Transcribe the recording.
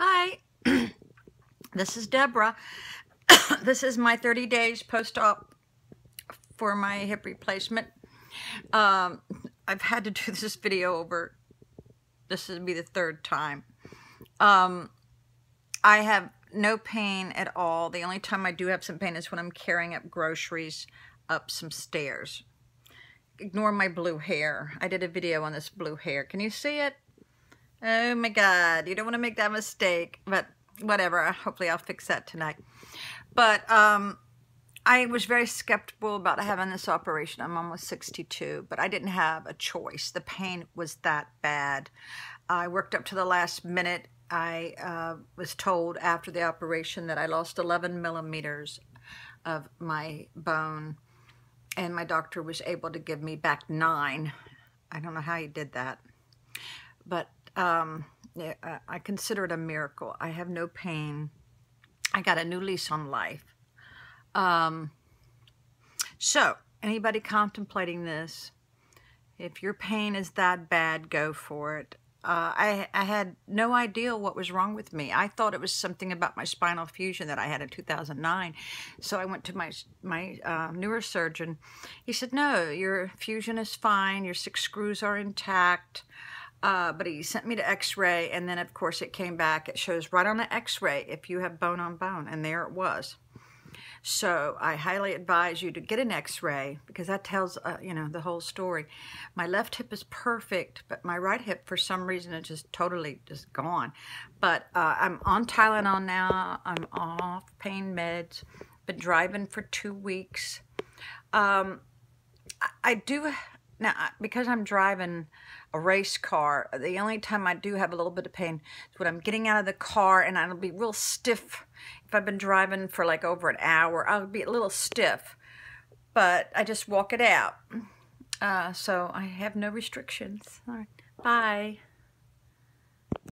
Hi, this is Deborah. this is my 30 days post-op for my hip replacement. Um, I've had to do this video over, this will be the third time. Um, I have no pain at all. The only time I do have some pain is when I'm carrying up groceries up some stairs. Ignore my blue hair. I did a video on this blue hair. Can you see it? Oh my God, you don't want to make that mistake, but whatever. Hopefully I'll fix that tonight. But um, I was very skeptical about having this operation. I'm almost 62, but I didn't have a choice. The pain was that bad. I worked up to the last minute. I uh, was told after the operation that I lost 11 millimeters of my bone, and my doctor was able to give me back nine. I don't know how he did that. But um, I consider it a miracle. I have no pain. I got a new lease on life. Um, so, anybody contemplating this, if your pain is that bad, go for it. Uh, I, I had no idea what was wrong with me. I thought it was something about my spinal fusion that I had in 2009. So I went to my my uh, neurosurgeon. He said, no, your fusion is fine. Your six screws are intact. Uh, but he sent me to x-ray and then of course it came back. It shows right on the x-ray if you have bone on bone and there it was. So I highly advise you to get an x-ray because that tells uh, you know the whole story. My left hip is perfect but my right hip for some reason is just totally just gone. But uh, I'm on Tylenol now. I'm off pain meds. Been driving for two weeks. Um, I, I do now because I'm driving a race car, the only time I do have a little bit of pain is when I'm getting out of the car and I'll be real stiff. If I've been driving for like over an hour, I'll be a little stiff. But I just walk it out. Uh, so I have no restrictions. All right. Bye.